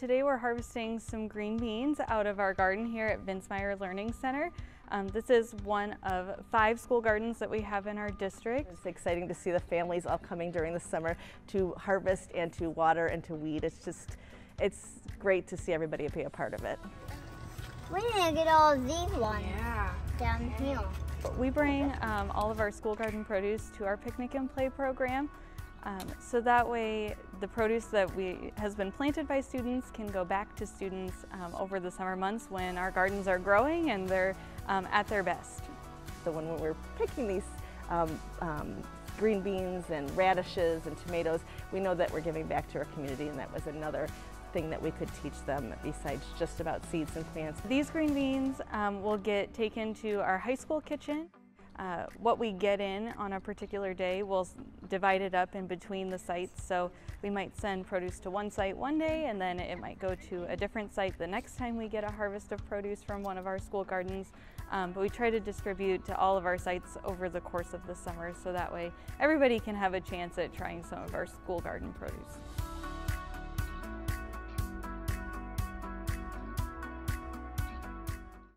Today we're harvesting some green beans out of our garden here at Vince Meyer Learning Center. Um, this is one of five school gardens that we have in our district. It's exciting to see the families all coming during the summer to harvest and to water and to weed. It's just, it's great to see everybody be a part of it. We need to get all these ones down here. We bring um, all of our school garden produce to our picnic and play program. Um, so that way the produce that we has been planted by students can go back to students um, over the summer months when our gardens are growing and they're um, at their best. So when we're picking these um, um, green beans and radishes and tomatoes, we know that we're giving back to our community and that was another thing that we could teach them besides just about seeds and plants. These green beans um, will get taken to our high school kitchen uh, what we get in on a particular day, we'll divide it up in between the sites. So we might send produce to one site one day and then it might go to a different site the next time we get a harvest of produce from one of our school gardens. Um, but we try to distribute to all of our sites over the course of the summer so that way everybody can have a chance at trying some of our school garden produce.